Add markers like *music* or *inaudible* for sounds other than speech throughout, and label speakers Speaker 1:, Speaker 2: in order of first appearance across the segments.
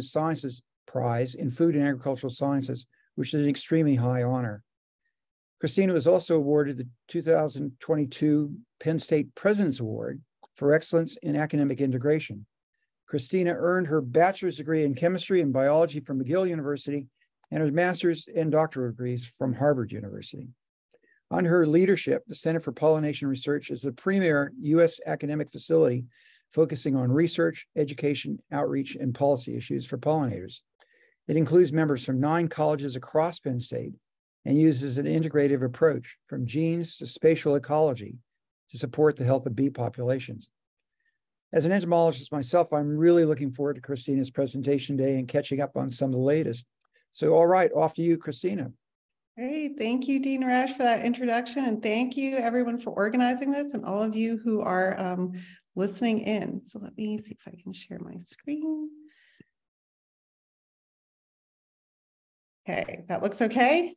Speaker 1: Sciences Prize in Food and Agricultural Sciences, which is an extremely high honor. Christina was also awarded the 2022 Penn State President's Award for Excellence in Academic Integration. Christina earned her bachelor's degree in chemistry and biology from McGill University and her master's and doctoral degrees from Harvard University. Under her leadership, the Center for Pollinator Research is the premier U.S. academic facility focusing on research, education, outreach, and policy issues for pollinators. It includes members from nine colleges across Penn State and uses an integrative approach from genes to spatial ecology to support the health of bee populations. As an entomologist myself, I'm really looking forward to Christina's presentation day and catching up on some of the latest. So, all right, off to you, Christina.
Speaker 2: Great. Thank you, Dean Roush, for that introduction. And thank you, everyone, for organizing this and all of you who are um, listening in. So let me see if I can share my screen. Okay, that looks okay.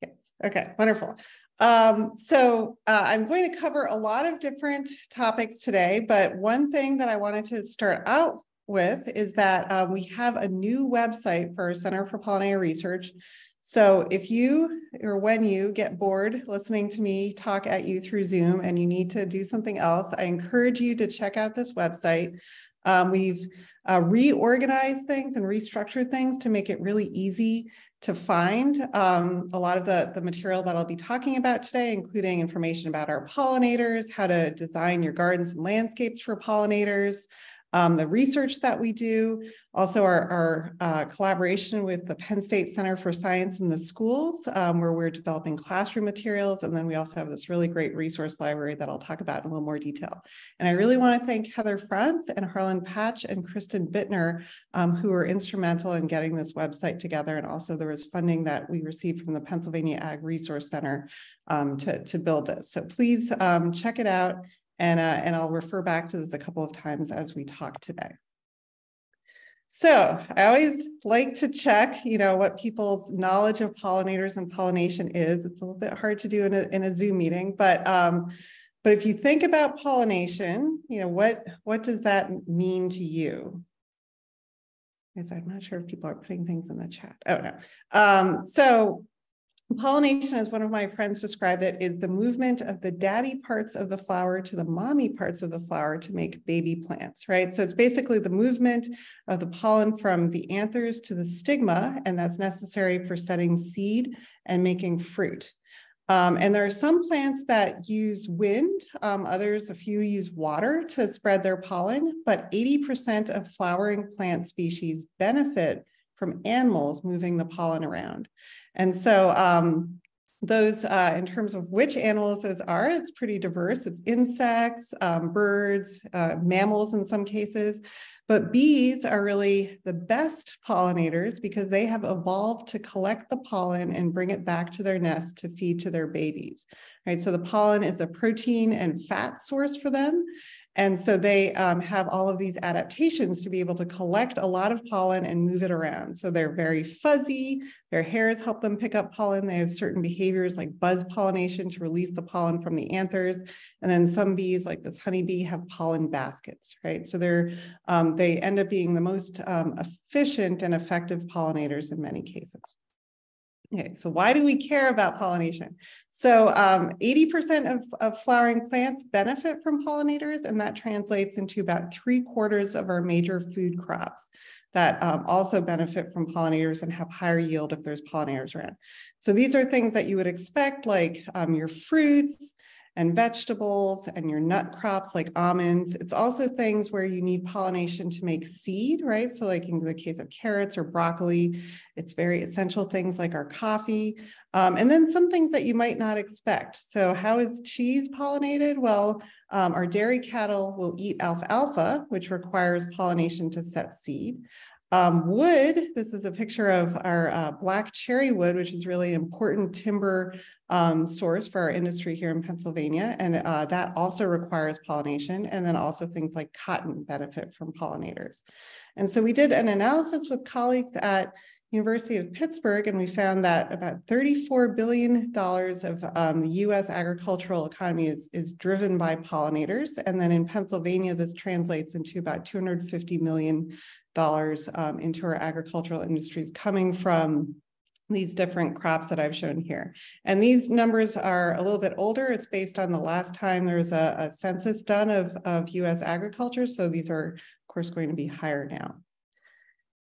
Speaker 2: Yes. Okay, wonderful. Um, so uh, I'm going to cover a lot of different topics today, but one thing that I wanted to start out with is that um, we have a new website for Center for Pollinator Research. So if you or when you get bored listening to me talk at you through Zoom and you need to do something else, I encourage you to check out this website. Um, we've uh, reorganized things and restructured things to make it really easy to find um, a lot of the, the material that I'll be talking about today, including information about our pollinators, how to design your gardens and landscapes for pollinators, um, the research that we do, also our, our uh, collaboration with the Penn State Center for Science in the Schools, um, where we're developing classroom materials. And then we also have this really great resource library that I'll talk about in a little more detail. And I really want to thank Heather Frantz and Harlan Patch and Kristen Bittner, um, who were instrumental in getting this website together. And also there was funding that we received from the Pennsylvania Ag Resource Center um, to, to build this. So please um, check it out. And, uh, and I'll refer back to this a couple of times as we talk today. So I always like to check, you know, what people's knowledge of pollinators and pollination is. It's a little bit hard to do in a, in a Zoom meeting, but um, but if you think about pollination, you know, what what does that mean to you? Because I'm not sure if people are putting things in the chat. Oh no. Um, so Pollination, as one of my friends described it, is the movement of the daddy parts of the flower to the mommy parts of the flower to make baby plants, right? So it's basically the movement of the pollen from the anthers to the stigma, and that's necessary for setting seed and making fruit. Um, and there are some plants that use wind, um, others, a few use water to spread their pollen, but 80% of flowering plant species benefit from animals moving the pollen around. And so um, those, uh, in terms of which animals those are, it's pretty diverse. It's insects, um, birds, uh, mammals in some cases, but bees are really the best pollinators because they have evolved to collect the pollen and bring it back to their nest to feed to their babies. Right, so the pollen is a protein and fat source for them. And so they um, have all of these adaptations to be able to collect a lot of pollen and move it around. So they're very fuzzy. Their hairs help them pick up pollen. They have certain behaviors like buzz pollination to release the pollen from the anthers. And then some bees, like this honeybee, have pollen baskets, right? So they're um, they end up being the most um, efficient and effective pollinators in many cases. Okay, so why do we care about pollination? So 80% um, of, of flowering plants benefit from pollinators, and that translates into about three quarters of our major food crops that um, also benefit from pollinators and have higher yield if there's pollinators around. So these are things that you would expect, like um, your fruits, and vegetables and your nut crops like almonds. It's also things where you need pollination to make seed, right? So like in the case of carrots or broccoli, it's very essential things like our coffee. Um, and then some things that you might not expect. So how is cheese pollinated? Well, um, our dairy cattle will eat alfalfa, which requires pollination to set seed. Um, wood, this is a picture of our uh, black cherry wood, which is really an important timber um, source for our industry here in Pennsylvania. And uh, that also requires pollination. And then also things like cotton benefit from pollinators. And so we did an analysis with colleagues at University of Pittsburgh, and we found that about $34 billion of um, the US agricultural economy is, is driven by pollinators. And then in Pennsylvania, this translates into about $250 million um, into our agricultural industries coming from these different crops that I've shown here. And these numbers are a little bit older. It's based on the last time there was a, a census done of, of US agriculture. So these are, of course, going to be higher now.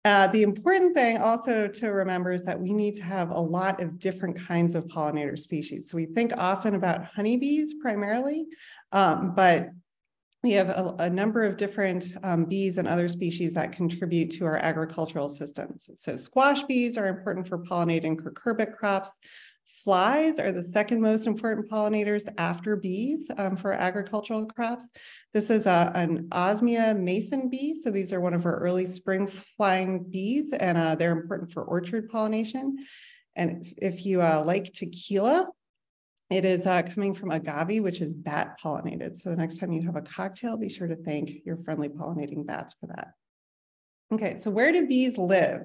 Speaker 2: Uh, the important thing also to remember is that we need to have a lot of different kinds of pollinator species. So we think often about honeybees primarily, um, but we have a, a number of different um, bees and other species that contribute to our agricultural systems. So squash bees are important for pollinating cucurbit crops. Flies are the second most important pollinators after bees um, for agricultural crops. This is a, an Osmia mason bee. So these are one of our early spring flying bees and uh, they're important for orchard pollination. And if, if you uh, like tequila, it is uh, coming from agave, which is bat pollinated. So the next time you have a cocktail, be sure to thank your friendly pollinating bats for that. Okay, so where do bees live?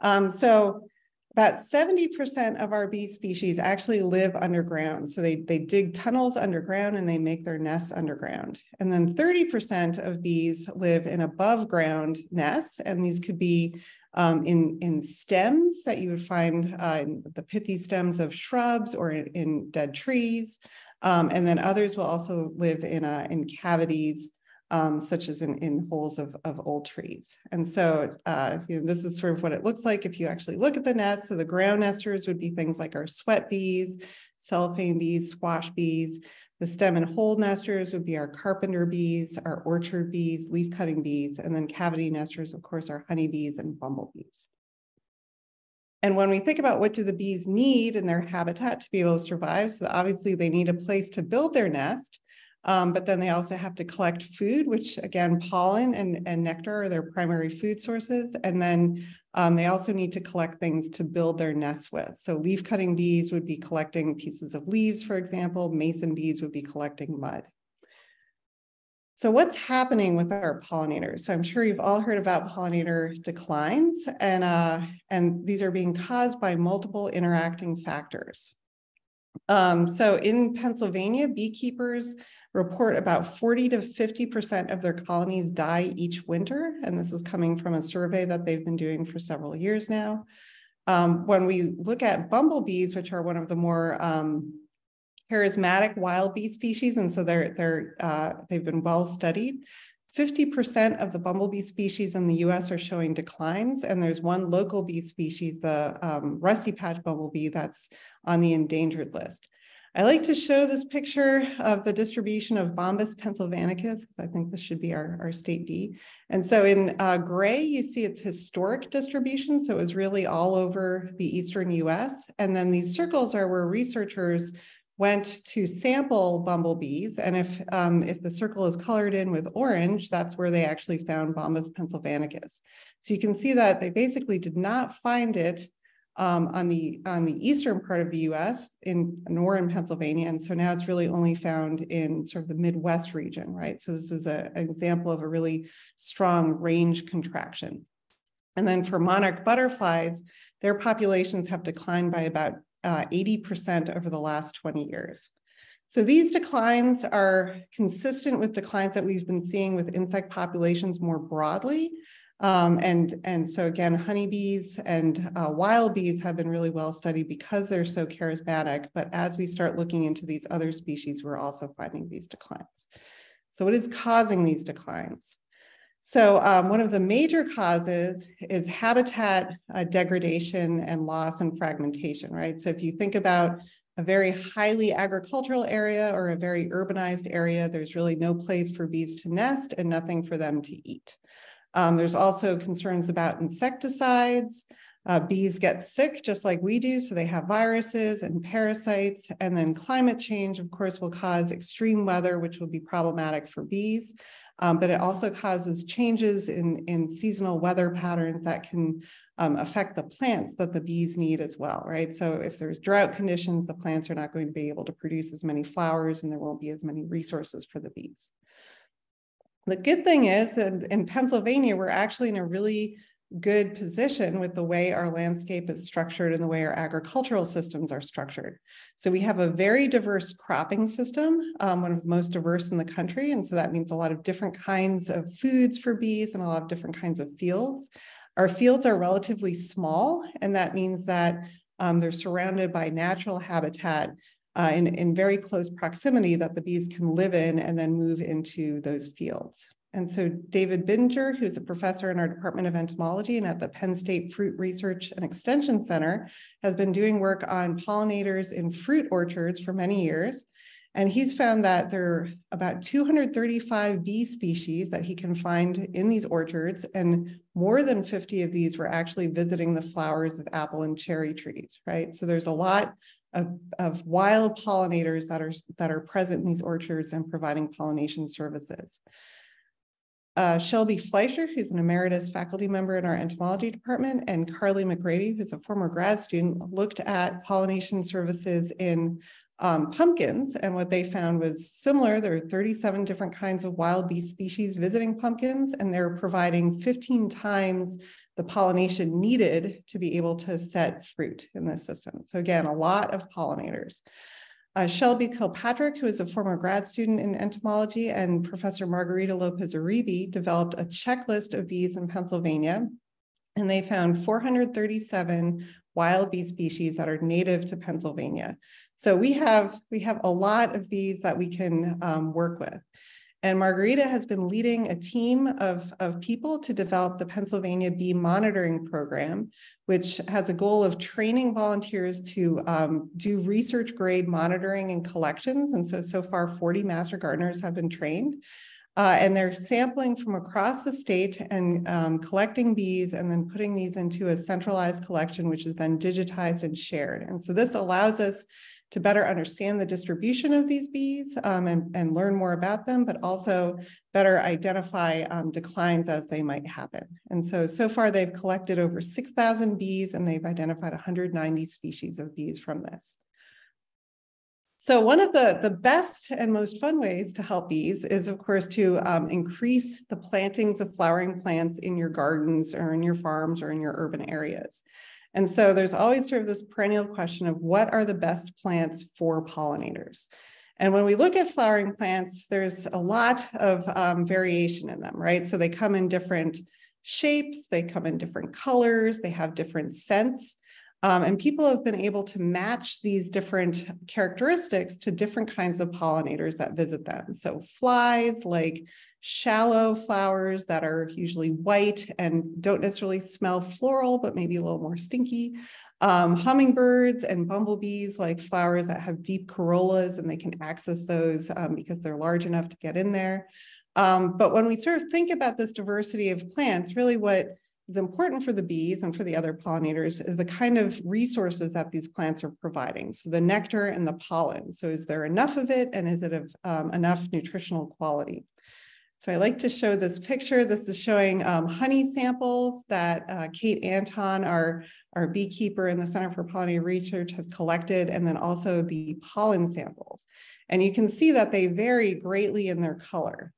Speaker 2: Um, so about 70% of our bee species actually live underground. So they, they dig tunnels underground and they make their nests underground. And then 30% of bees live in above ground nests. And these could be um, in, in stems that you would find uh, in the pithy stems of shrubs or in, in dead trees. Um, and then others will also live in, uh, in cavities um, such as in, in holes of, of old trees. And so uh, you know, this is sort of what it looks like if you actually look at the nest. So the ground nesters would be things like our sweat bees, cellophane bees, squash bees. The stem and hole nesters would be our carpenter bees, our orchard bees, leaf cutting bees, and then cavity nesters, of course, are honeybees and bumblebees. And when we think about what do the bees need in their habitat to be able to survive, so obviously they need a place to build their nest. Um, but then they also have to collect food, which again, pollen and, and nectar are their primary food sources. And then um, they also need to collect things to build their nests with. So leaf cutting bees would be collecting pieces of leaves, for example. Mason bees would be collecting mud. So what's happening with our pollinators? So I'm sure you've all heard about pollinator declines and, uh, and these are being caused by multiple interacting factors. Um, so in Pennsylvania, beekeepers report about 40 to 50% of their colonies die each winter. And this is coming from a survey that they've been doing for several years now. Um, when we look at bumblebees, which are one of the more um, charismatic wild bee species, and so they're, they're, uh, they've been well studied, 50% of the bumblebee species in the US are showing declines, and there's one local bee species, the um, rusty patch bumblebee, that's on the endangered list. I like to show this picture of the distribution of Bombus pennsylvanicus, because I think this should be our, our state bee. And so in uh, gray, you see its historic distribution. So it was really all over the eastern US. And then these circles are where researchers went to sample bumblebees. And if, um, if the circle is colored in with orange, that's where they actually found Bombus pennsylvanicus. So you can see that they basically did not find it um, on the on the eastern part of the U.S. in nor in Pennsylvania, and so now it's really only found in sort of the Midwest region, right? So this is a, an example of a really strong range contraction. And then for monarch butterflies, their populations have declined by about 80% uh, over the last 20 years. So these declines are consistent with declines that we've been seeing with insect populations more broadly. Um, and, and so again, honeybees and uh, wild bees have been really well studied because they're so charismatic. But as we start looking into these other species, we're also finding these declines. So what is causing these declines? So um, one of the major causes is habitat uh, degradation and loss and fragmentation, right? So if you think about a very highly agricultural area or a very urbanized area, there's really no place for bees to nest and nothing for them to eat. Um, there's also concerns about insecticides. Uh, bees get sick just like we do, so they have viruses and parasites. And then climate change, of course, will cause extreme weather, which will be problematic for bees um, but it also causes changes in, in seasonal weather patterns that can um, affect the plants that the bees need as well, right? So if there's drought conditions, the plants are not going to be able to produce as many flowers and there won't be as many resources for the bees. The good thing is in, in Pennsylvania, we're actually in a really good position with the way our landscape is structured and the way our agricultural systems are structured. So we have a very diverse cropping system, um, one of the most diverse in the country. And so that means a lot of different kinds of foods for bees and a lot of different kinds of fields. Our fields are relatively small, and that means that um, they're surrounded by natural habitat uh, in, in very close proximity that the bees can live in and then move into those fields. And so David Biddinger, who's a professor in our Department of Entomology and at the Penn State Fruit Research and Extension Center, has been doing work on pollinators in fruit orchards for many years. And he's found that there are about 235 bee species that he can find in these orchards, and more than 50 of these were actually visiting the flowers of apple and cherry trees, right? So there's a lot of, of wild pollinators that are, that are present in these orchards and providing pollination services. Uh, Shelby Fleischer, who's an emeritus faculty member in our entomology department, and Carly McGrady, who's a former grad student, looked at pollination services in um, pumpkins. And what they found was similar. There are 37 different kinds of wild bee species visiting pumpkins, and they're providing 15 times the pollination needed to be able to set fruit in this system. So again, a lot of pollinators. Uh, Shelby Kilpatrick, who is a former grad student in entomology, and Professor Margarita Lopez Uribe developed a checklist of bees in Pennsylvania. And they found 437 wild bee species that are native to Pennsylvania. So we have, we have a lot of these that we can um, work with. And Margarita has been leading a team of, of people to develop the Pennsylvania Bee Monitoring Program, which has a goal of training volunteers to um, do research grade monitoring and collections. And so, so far 40 master gardeners have been trained. Uh, and they're sampling from across the state and um, collecting bees and then putting these into a centralized collection, which is then digitized and shared. And so this allows us to better understand the distribution of these bees um, and, and learn more about them, but also better identify um, declines as they might happen. And so, so far they've collected over 6,000 bees and they've identified 190 species of bees from this. So one of the, the best and most fun ways to help bees is, of course, to um, increase the plantings of flowering plants in your gardens or in your farms or in your urban areas. And so there's always sort of this perennial question of what are the best plants for pollinators? And when we look at flowering plants, there's a lot of um, variation in them, right? So they come in different shapes, they come in different colors, they have different scents. Um, and people have been able to match these different characteristics to different kinds of pollinators that visit them. So flies like shallow flowers that are usually white and don't necessarily smell floral, but maybe a little more stinky. Um, hummingbirds and bumblebees like flowers that have deep corollas and they can access those um, because they're large enough to get in there. Um, but when we sort of think about this diversity of plants, really what is important for the bees and for the other pollinators is the kind of resources that these plants are providing. So the nectar and the pollen. So is there enough of it and is it of um, enough nutritional quality? So I like to show this picture. This is showing um, honey samples that uh, Kate Anton, our, our beekeeper in the Center for Pollinator Research has collected, and then also the pollen samples. And you can see that they vary greatly in their color.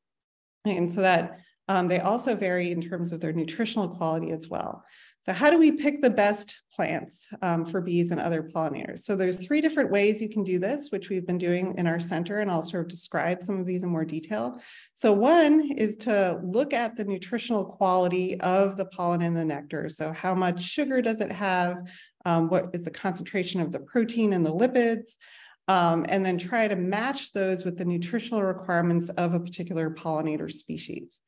Speaker 2: And so that um, they also vary in terms of their nutritional quality as well. So how do we pick the best plants um, for bees and other pollinators? So there's three different ways you can do this, which we've been doing in our center, and I'll sort of describe some of these in more detail. So one is to look at the nutritional quality of the pollen and the nectar. So how much sugar does it have? Um, what is the concentration of the protein and the lipids? Um, and then try to match those with the nutritional requirements of a particular pollinator species.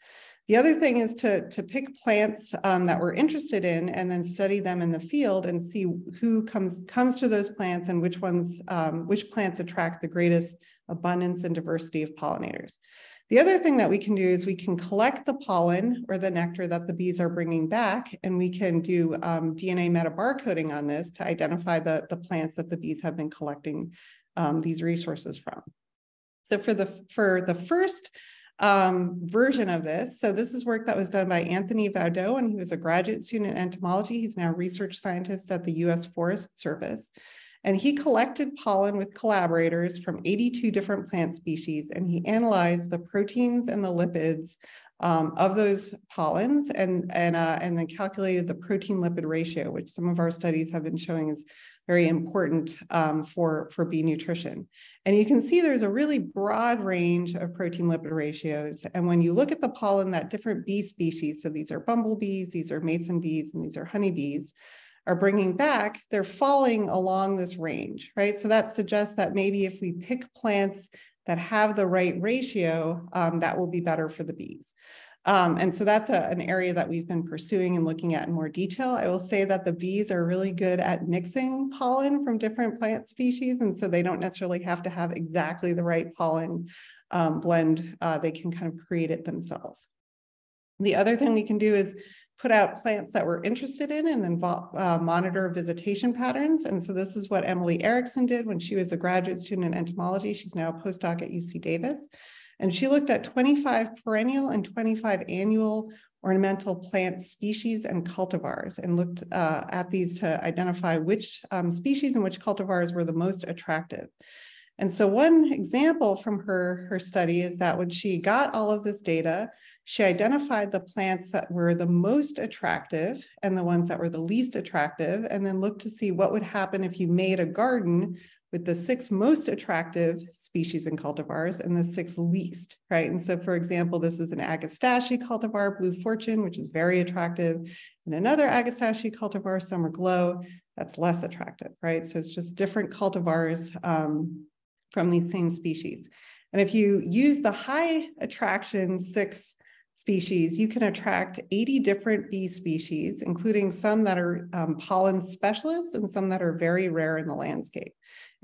Speaker 2: The other thing is to, to pick plants um, that we're interested in and then study them in the field and see who comes, comes to those plants and which ones, um, which plants attract the greatest abundance and diversity of pollinators. The other thing that we can do is we can collect the pollen or the nectar that the bees are bringing back, and we can do um, DNA metabarcoding on this to identify the, the plants that the bees have been collecting um, these resources from. So for the, for the first um, version of this. So this is work that was done by Anthony Vaudo, and he was a graduate student in entomology. He's now a research scientist at the U.S. Forest Service. And he collected pollen with collaborators from 82 different plant species, and he analyzed the proteins and the lipids um, of those pollens and, and, uh, and then calculated the protein lipid ratio, which some of our studies have been showing is very important um, for, for bee nutrition. And you can see there's a really broad range of protein lipid ratios. And when you look at the pollen that different bee species, so these are bumblebees, these are mason bees, and these are honeybees, are bringing back, they're falling along this range, right? So that suggests that maybe if we pick plants that have the right ratio, um, that will be better for the bees. Um, and so that's a, an area that we've been pursuing and looking at in more detail. I will say that the bees are really good at mixing pollen from different plant species. And so they don't necessarily have to have exactly the right pollen um, blend. Uh, they can kind of create it themselves. The other thing we can do is put out plants that we're interested in and then uh, monitor visitation patterns. And so this is what Emily Erickson did when she was a graduate student in entomology. She's now a postdoc at UC Davis. And she looked at 25 perennial and 25 annual ornamental plant species and cultivars and looked uh, at these to identify which um, species and which cultivars were the most attractive. And so one example from her, her study is that when she got all of this data, she identified the plants that were the most attractive and the ones that were the least attractive, and then looked to see what would happen if you made a garden with the six most attractive species and cultivars and the six least, right? And so, for example, this is an Agastache cultivar, Blue Fortune, which is very attractive, and another Agastache cultivar, Summer Glow, that's less attractive, right? So it's just different cultivars um, from these same species. And if you use the high attraction six species, you can attract 80 different bee species, including some that are um, pollen specialists and some that are very rare in the landscape.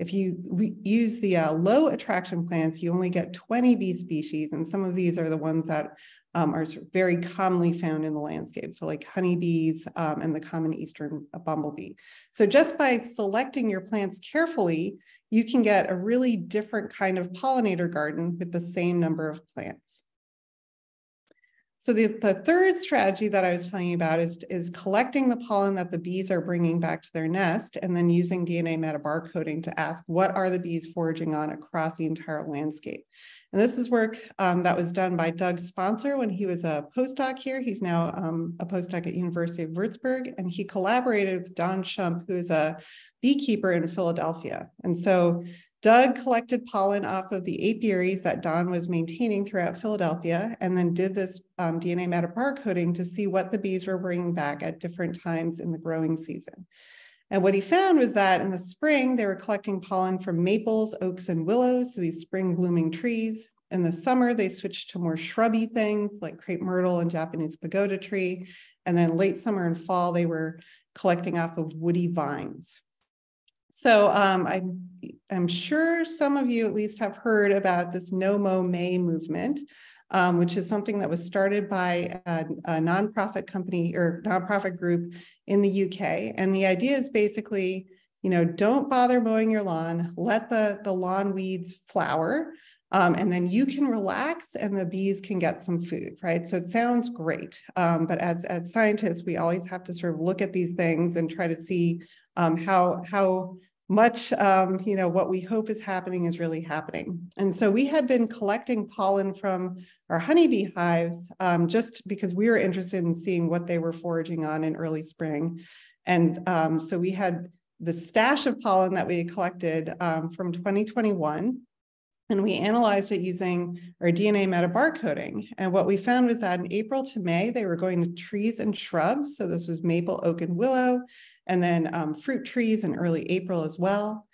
Speaker 2: If you use the uh, low attraction plants, you only get 20 bee species, and some of these are the ones that um, are very commonly found in the landscape. So like honeybees um, and the common eastern bumblebee. So just by selecting your plants carefully, you can get a really different kind of pollinator garden with the same number of plants. So the, the third strategy that I was telling you about is, is collecting the pollen that the bees are bringing back to their nest and then using DNA metabarcoding to ask what are the bees foraging on across the entire landscape. And this is work um, that was done by Doug Sponsler when he was a postdoc here. He's now um, a postdoc at University of Würzburg, and he collaborated with Don Shump, who is a beekeeper in Philadelphia. And so Doug collected pollen off of the apiaries that Don was maintaining throughout Philadelphia and then did this um, DNA metabarcoding to see what the bees were bringing back at different times in the growing season. And what he found was that in the spring, they were collecting pollen from maples, oaks, and willows, so these spring blooming trees. In the summer, they switched to more shrubby things like crepe myrtle and Japanese pagoda tree. And then late summer and fall, they were collecting off of woody vines. So um, I'm, I'm sure some of you at least have heard about this No Mow May movement, um, which is something that was started by a, a nonprofit company or nonprofit group in the UK. And the idea is basically, you know, don't bother mowing your lawn, let the, the lawn weeds flower. Um, and then you can relax and the bees can get some food, right? So it sounds great. Um, but as, as scientists, we always have to sort of look at these things and try to see um, how, how much, um, you know, what we hope is happening is really happening. And so we had been collecting pollen from our honeybee hives um, just because we were interested in seeing what they were foraging on in early spring. And um, so we had the stash of pollen that we had collected um, from 2021 and we analyzed it using our DNA metabarcoding. And what we found was that in April to May, they were going to trees and shrubs. So this was maple, oak, and willow, and then um, fruit trees in early April as well.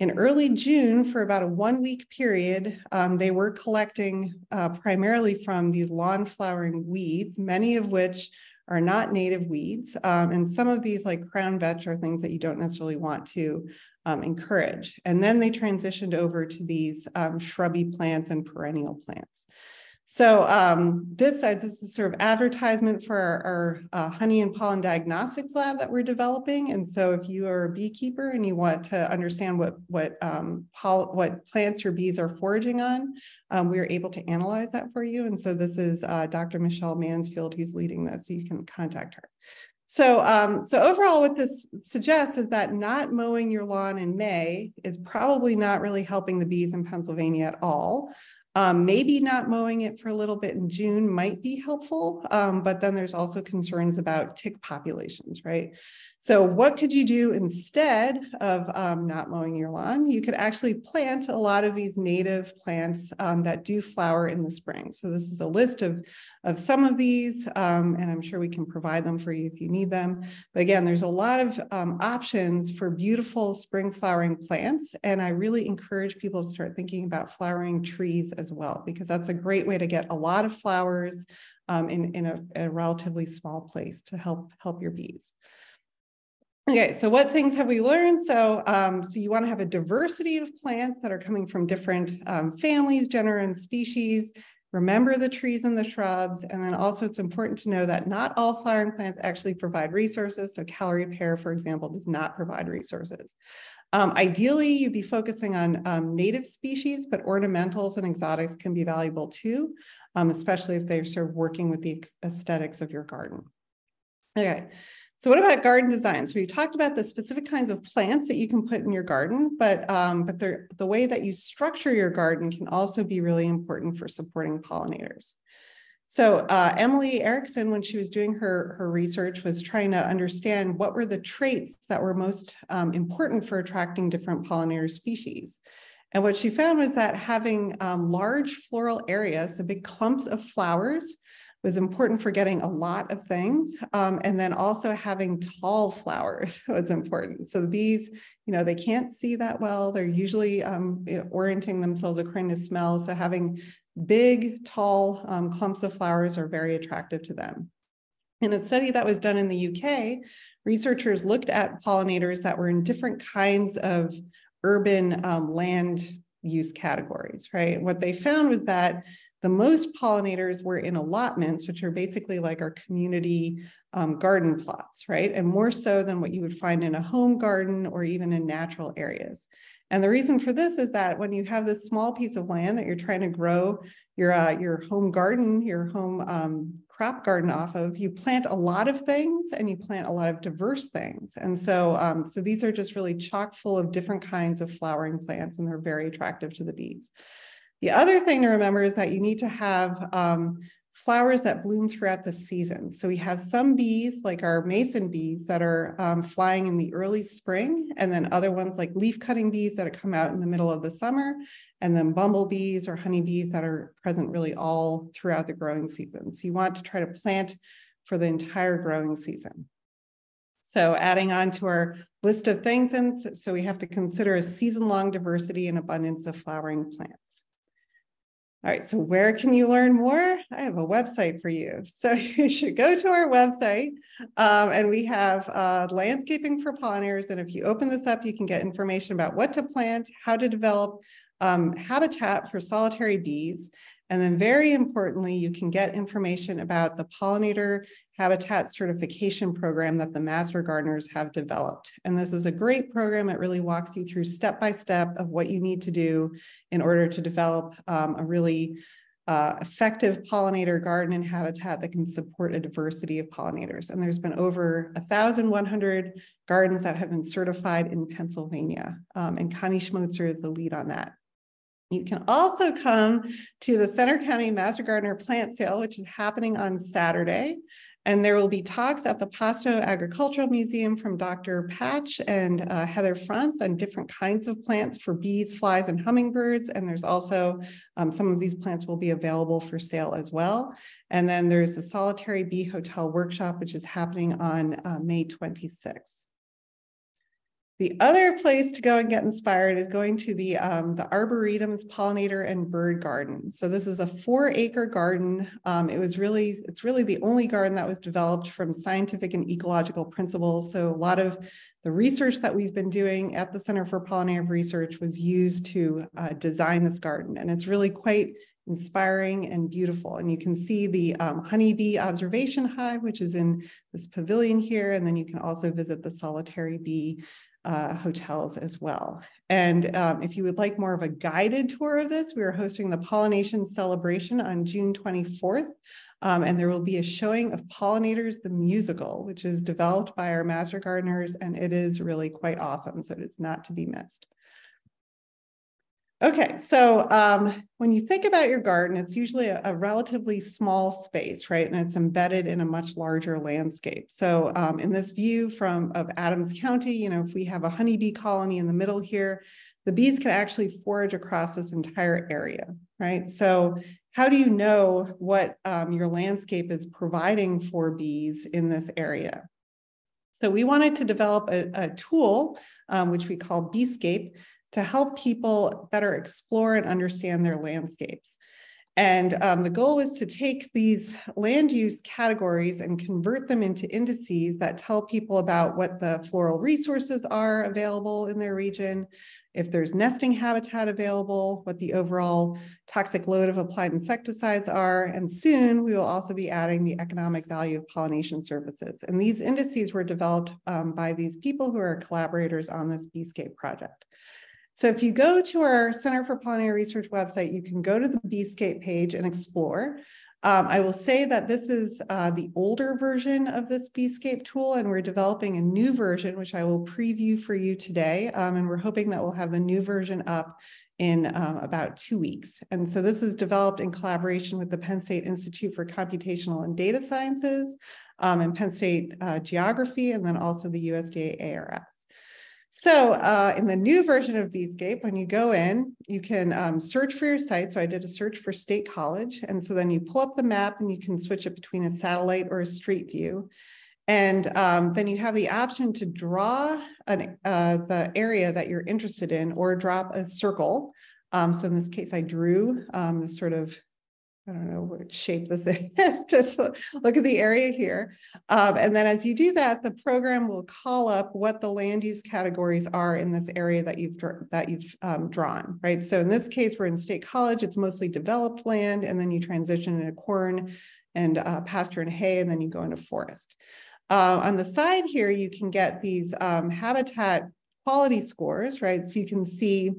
Speaker 2: In early June, for about a one week period, um, they were collecting uh, primarily from these lawn flowering weeds, many of which are not native weeds. Um, and some of these like crown vetch are things that you don't necessarily want to um, encourage. And then they transitioned over to these um, shrubby plants and perennial plants. So um, this, uh, this is sort of advertisement for our, our uh, honey and pollen diagnostics lab that we're developing. And so if you are a beekeeper and you want to understand what, what, um, what plants your bees are foraging on, um, we are able to analyze that for you. And so this is uh, Dr. Michelle Mansfield who's leading this, so you can contact her. So, um, so overall, what this suggests is that not mowing your lawn in May is probably not really helping the bees in Pennsylvania at all. Um, maybe not mowing it for a little bit in June might be helpful, um, but then there's also concerns about tick populations, right? So what could you do instead of um, not mowing your lawn? You could actually plant a lot of these native plants um, that do flower in the spring. So this is a list of, of some of these, um, and I'm sure we can provide them for you if you need them. But again, there's a lot of um, options for beautiful spring flowering plants. And I really encourage people to start thinking about flowering trees as well, because that's a great way to get a lot of flowers um, in, in a, a relatively small place to help, help your bees. Okay, so what things have we learned? So, um, so you want to have a diversity of plants that are coming from different um, families, genera, and species. Remember the trees and the shrubs. And then also it's important to know that not all flowering plants actually provide resources. So Callery pear, for example, does not provide resources. Um, ideally, you'd be focusing on um, native species, but ornamentals and exotics can be valuable too, um, especially if they're sort of working with the aesthetics of your garden. Okay, so what about garden design? So you talked about the specific kinds of plants that you can put in your garden, but um, but the way that you structure your garden can also be really important for supporting pollinators. So uh, Emily Erickson, when she was doing her, her research, was trying to understand what were the traits that were most um, important for attracting different pollinator species. And what she found was that having um, large floral areas, so big clumps of flowers, was important for getting a lot of things. Um, and then also having tall flowers *laughs* was important. So these, you know, they can't see that well. They're usually um, orienting themselves according to smell. So having big, tall um, clumps of flowers are very attractive to them. In a study that was done in the UK, researchers looked at pollinators that were in different kinds of urban um, land use categories, right? What they found was that the most pollinators were in allotments, which are basically like our community um, garden plots, right? And more so than what you would find in a home garden or even in natural areas. And the reason for this is that when you have this small piece of land that you're trying to grow your, uh, your home garden, your home um, crop garden off of, you plant a lot of things and you plant a lot of diverse things. And so, um, so these are just really chock full of different kinds of flowering plants and they're very attractive to the bees. The other thing to remember is that you need to have um, flowers that bloom throughout the season. So we have some bees, like our mason bees, that are um, flying in the early spring, and then other ones like leaf cutting bees that come out in the middle of the summer, and then bumblebees or honeybees that are present really all throughout the growing season. So you want to try to plant for the entire growing season. So adding on to our list of things, and so we have to consider a season-long diversity and abundance of flowering plants. All right, so where can you learn more? I have a website for you. *laughs* So you should go to our website um, and we have uh, landscaping for pollinators. And if you open this up, you can get information about what to plant, how to develop um, habitat for solitary bees. And then very importantly, you can get information about the pollinator habitat certification program that the master gardeners have developed. And this is a great program. It really walks you through step by step of what you need to do in order to develop um, a really uh, effective pollinator garden and habitat that can support a diversity of pollinators. And there's been over 1,100 gardens that have been certified in Pennsylvania. Um, and Connie Schmotzer is the lead on that. You can also come to the Centre County Master Gardener Plant Sale, which is happening on Saturday. And there will be talks at the Pasto Agricultural Museum from Dr. Patch and uh, Heather Franz on different kinds of plants for bees, flies, and hummingbirds. And there's also um, some of these plants will be available for sale as well. And then there's the Solitary Bee Hotel Workshop, which is happening on uh, May 26th. The other place to go and get inspired is going to the um, the Arboretum's pollinator and bird garden. So this is a four acre garden. Um, it was really, it's really the only garden that was developed from scientific and ecological principles. So a lot of the research that we've been doing at the Center for Pollinator Research was used to uh, design this garden. And it's really quite inspiring and beautiful. And you can see the um, honeybee observation hive, which is in this pavilion here. And then you can also visit the solitary bee uh, hotels as well. And um, if you would like more of a guided tour of this, we are hosting the Pollination Celebration on June 24th. Um, and there will be a showing of Pollinators the Musical, which is developed by our master gardeners, and it is really quite awesome. So it is not to be missed. Okay, so um, when you think about your garden, it's usually a, a, relatively small space, right? And it's embedded in a much larger landscape. So um, in this view from of Adams County, you know, if we have a honeybee colony in the middle here, the bees can actually forage across this entire area, right? So how do you know what um, your landscape is providing for bees in this area? So we wanted to develop a, a tool, um, which we call Beescape, to help people better explore and understand their landscapes. And um, the goal was to take these land use categories and convert them into indices that tell people about what the floral resources are available in their region, if there's nesting habitat available, what the overall toxic load of applied insecticides are, and soon we will also be adding the economic value of pollination services. And these indices were developed um, by these people who are collaborators on this Beescape project. So if you go to our Center for Pollinator Research website, you can go to the Beescape page and explore. Um, I will say that this is uh, the older version of this Beescape tool, and we're developing a new version, which I will preview for you today. Um, and we're hoping that we'll have the new version up in um, about two weeks. And so this is developed in collaboration with the Penn State Institute for Computational and Data Sciences um, and Penn State uh, Geography, and then also the USDA ARS. So uh, in the new version of Beescape, when you go in, you can um, search for your site. So I did a search for State College. And so then you pull up the map and you can switch it between a satellite or a street view. And um, then you have the option to draw an, uh, the area that you're interested in or drop a circle. Um, so in this case, I drew um, this sort of I don't know what shape this *laughs* is, just look at the area here. Um, and then as you do that, the program will call up what the land use categories are in this area that you've that you've um, drawn, right? So in this case, we're in State College, it's mostly developed land, and then you transition into corn and uh, pasture and hay, and then you go into forest. Uh, on the side here, you can get these um, habitat quality scores, right? So you can see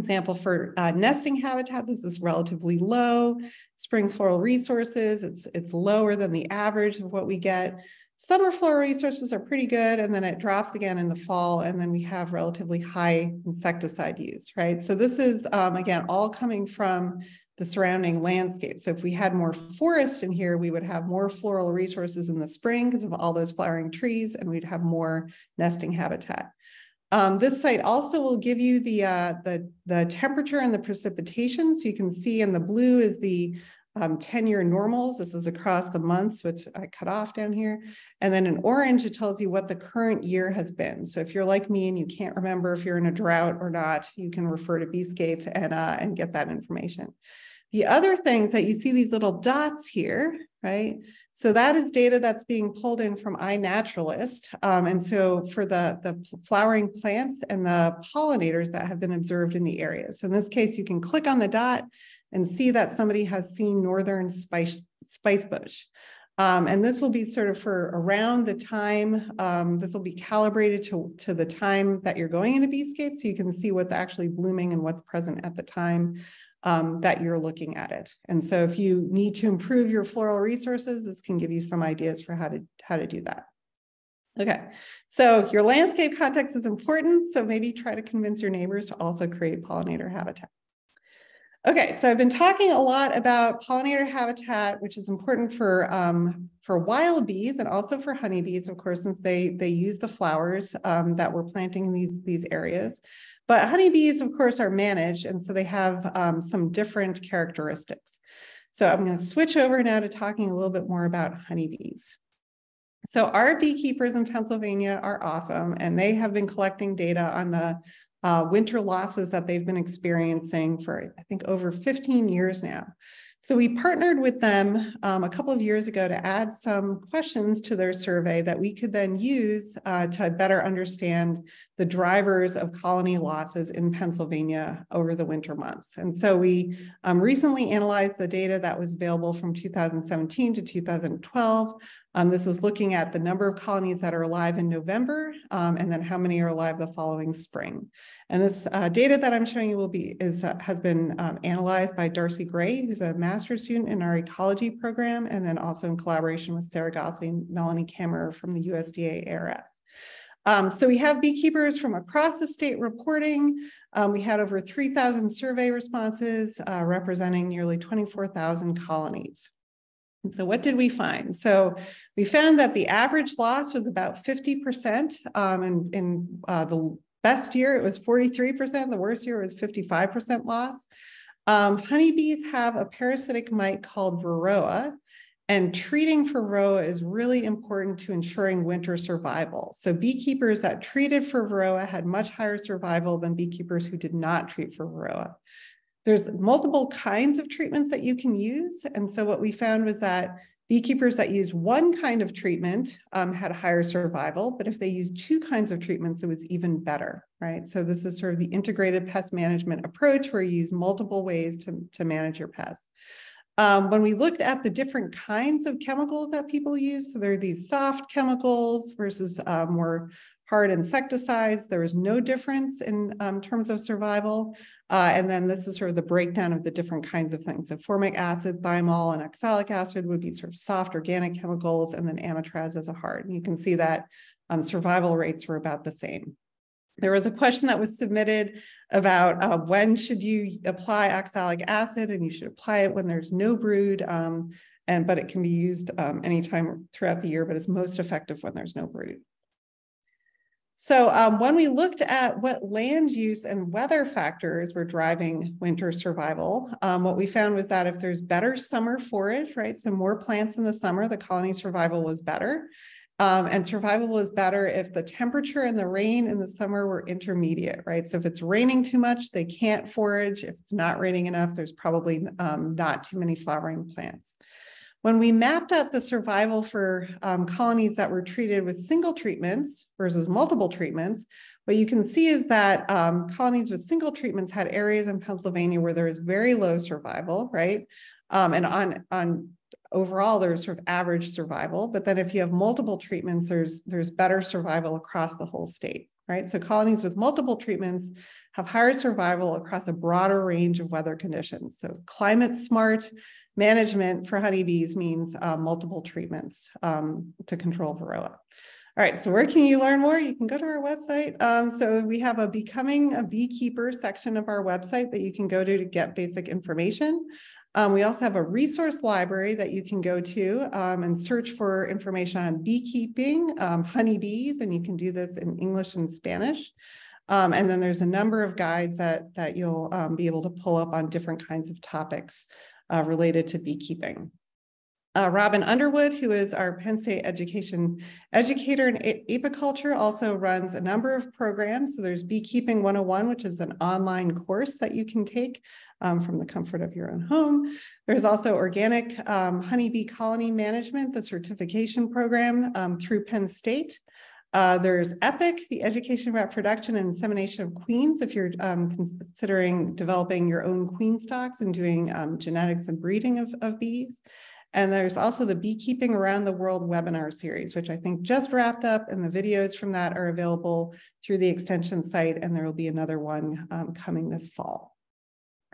Speaker 2: Example for uh, nesting habitat, this is relatively low. Spring floral resources, it's, it's lower than the average of what we get. Summer floral resources are pretty good, and then it drops again in the fall, and then we have relatively high insecticide use, right? So this is, um, again, all coming from the surrounding landscape. So if we had more forest in here, we would have more floral resources in the spring because of all those flowering trees, and we'd have more nesting habitat. Um, this site also will give you the, uh, the, the temperature and the precipitation. So you can see in the blue is the um, 10 year normals. This is across the months, which I cut off down here. And then in orange, it tells you what the current year has been. So if you're like me and you can't remember if you're in a drought or not, you can refer to Beescape and, uh, and get that information. The other things that you see these little dots here, right? So that is data that's being pulled in from iNaturalist. Um, and so for the, the flowering plants and the pollinators that have been observed in the area. So in this case, you can click on the dot and see that somebody has seen northern spice, spice bush. Um, and this will be sort of for around the time, um, this will be calibrated to, to the time that you're going into Beescape so you can see what's actually blooming and what's present at the time um, that you're looking at it. And so if you need to improve your floral resources, this can give you some ideas for how to, how to do that. Okay, so your landscape context is important. So maybe try to convince your neighbors to also create pollinator habitat. Okay, so I've been talking a lot about pollinator habitat, which is important for um, for wild bees and also for honeybees, of course, since they they use the flowers um, that we're planting in these these areas. But honeybees, of course, are managed, and so they have um, some different characteristics. So I'm going to switch over now to talking a little bit more about honeybees. So our beekeepers in Pennsylvania are awesome, and they have been collecting data on the uh, winter losses that they've been experiencing for, I think, over 15 years now. So we partnered with them um, a couple of years ago to add some questions to their survey that we could then use uh, to better understand the drivers of colony losses in Pennsylvania over the winter months. And so we um, recently analyzed the data that was available from 2017 to 2012. Um, this is looking at the number of colonies that are alive in November um, and then how many are alive the following spring. And this uh, data that I'm showing you will be is uh, has been um, analyzed by Darcy Gray, who's a master's student in our ecology program, and then also in collaboration with Sarah Goslee and Melanie Kammerer from the USDA ARS. Um, so we have beekeepers from across the state reporting. Um, we had over 3,000 survey responses uh, representing nearly 24,000 colonies. And so what did we find? So we found that the average loss was about 50%. Um, and in uh, the best year, it was 43%. The worst year was 55% loss. Um, honeybees have a parasitic mite called varroa, and treating for varroa is really important to ensuring winter survival. So beekeepers that treated for varroa had much higher survival than beekeepers who did not treat for varroa. There's multiple kinds of treatments that you can use. And so what we found was that beekeepers that used one kind of treatment um, had higher survival, but if they used two kinds of treatments, it was even better, right? So this is sort of the integrated pest management approach where you use multiple ways to, to manage your pests. Um, when we looked at the different kinds of chemicals that people use, so there are these soft chemicals versus uh, more hard insecticides, there was no difference in um, terms of survival. Uh, and then this is sort of the breakdown of the different kinds of things. So formic acid, thymol, and oxalic acid would be sort of soft organic chemicals, and then amitraz as a hard. And you can see that um, survival rates were about the same. There was a question that was submitted about uh, when should you apply oxalic acid, and you should apply it when there's no brood, um, and but it can be used um, anytime throughout the year, but it's most effective when there's no brood. So um, when we looked at what land use and weather factors were driving winter survival, um, what we found was that if there's better summer forage, right, so more plants in the summer, the colony survival was better. Um, and survival was better if the temperature and the rain in the summer were intermediate, right? So if it's raining too much, they can't forage. If it's not raining enough, there's probably um, not too many flowering plants. When we mapped out the survival for um, colonies that were treated with single treatments versus multiple treatments, what you can see is that um, colonies with single treatments had areas in Pennsylvania where there was very low survival, right? Um, and on, on overall there's sort of average survival but then if you have multiple treatments there's there's better survival across the whole state right so colonies with multiple treatments have higher survival across a broader range of weather conditions so climate smart management for honeybees means uh, multiple treatments um, to control varroa all right, so where can you learn more? You can go to our website. Um, so we have a Becoming a Beekeeper section of our website that you can go to to get basic information. Um, we also have a resource library that you can go to um, and search for information on beekeeping, um, honeybees, and you can do this in English and Spanish. Um, and then there's a number of guides that, that you'll um, be able to pull up on different kinds of topics uh, related to beekeeping. Uh, Robin Underwood, who is our Penn State education educator in apiculture, also runs a number of programs. So there's Beekeeping 101, which is an online course that you can take um, from the comfort of your own home. There's also Organic um, Honeybee Colony Management, the certification program um, through Penn State. Uh, there's EPIC, the Education about Production and Insemination of Queens, if you're um, considering developing your own queen stocks and doing um, genetics and breeding of, of bees. And there's also the Beekeeping Around the World webinar series, which I think just wrapped up, and the videos from that are available through the extension site, and there will be another one um, coming this fall.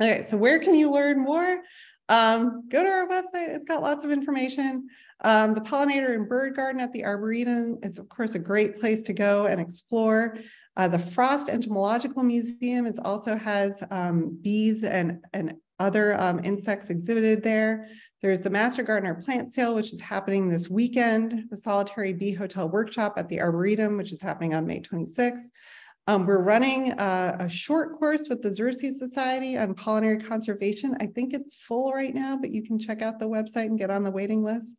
Speaker 2: Okay, so where can you learn more? Um, go to our website, it's got lots of information. Um, the pollinator and bird garden at the Arboretum is, of course, a great place to go and explore. Uh, the Frost Entomological Museum is also has um, bees and, and other um, insects exhibited there. There's the Master Gardener plant sale, which is happening this weekend, the Solitary Bee Hotel Workshop at the Arboretum, which is happening on May 26th. Um, we're running a, a, short course with the Xerces Society on pollinary conservation. I think it's full right now, but you can check out the website and get on the waiting list.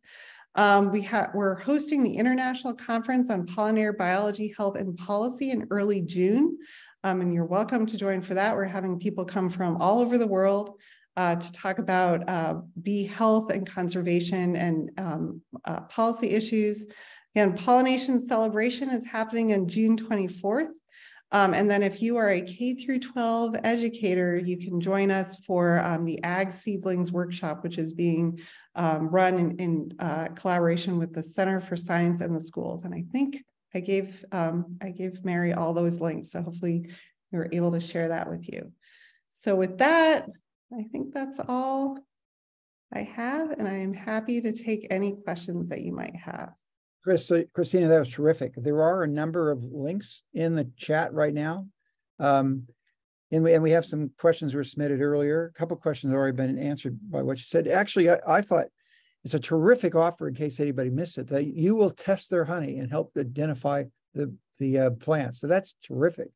Speaker 2: Um, we we're hosting the International Conference on Pollinator Biology, Health, and Policy in early June. Um, and you're welcome to join for that. We're having people come from all over the world uh, to talk about uh, bee health and conservation and um, uh, policy issues. And pollination celebration is happening on June 24th. Um, and then if you are a K through 12 educator, you can join us for um, the Ag Seedlings Workshop, which is being um, run in, in uh, collaboration with the Center for Science and the schools. And I think I gave um, I gave Mary all those links, so hopefully we were able to share that with you. So with that, I think that's all I have, and I am happy to take any questions that you might have.
Speaker 1: Chris, Christina, that was terrific. There are a number of links in the chat right now. Um, and we, and we have some questions were submitted earlier. A couple questions have already been answered by what you said. Actually, I, I thought it's a terrific offer in case anybody missed it, that you will test their honey and help identify the, the uh, plants. So that's terrific.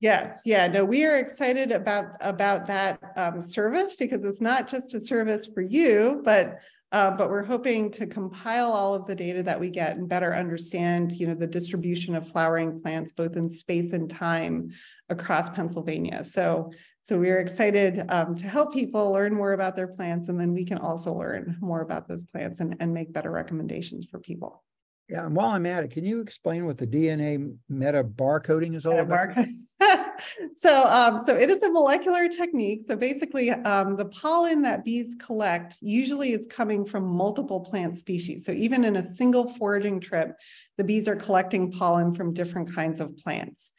Speaker 2: Yes, yeah, no, we are excited about about that um, service because it's not just a service for you, but uh, but we're hoping to compile all of the data that we get and better understand, you know, the distribution of flowering plants both in space and time across Pennsylvania. So, so we're excited um, to help people learn more about their plants, and then we can also learn more about those plants and, and make better recommendations for people.
Speaker 1: Yeah, and while I'm at it, can you explain what the DNA metabarcoding is all about? *laughs* *laughs*
Speaker 2: so, um, so it is a molecular technique. So basically, um, the pollen that bees collect, usually it's coming from multiple plant species. So even in a single foraging trip, the bees are collecting pollen from different kinds of plants.